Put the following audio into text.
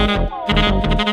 フフフフ。